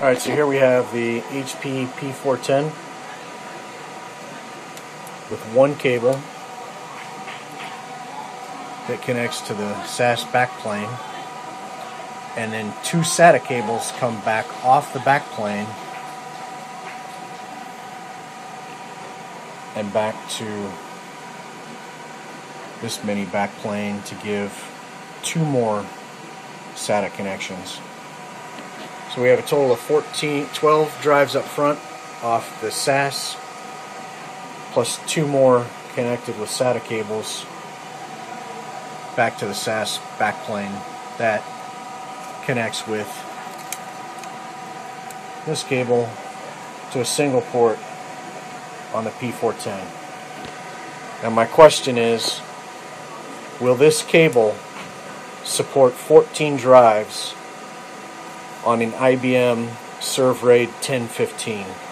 Alright, so here we have the HP P410 with one cable that connects to the SAS backplane and then two SATA cables come back off the backplane and back to this mini backplane to give two more SATA connections. So we have a total of 14, 12 drives up front off the SAS, plus two more connected with SATA cables back to the SAS backplane that connects with this cable to a single port on the P410. Now my question is, will this cable support 14 drives on an IBM ServeRAID 1015.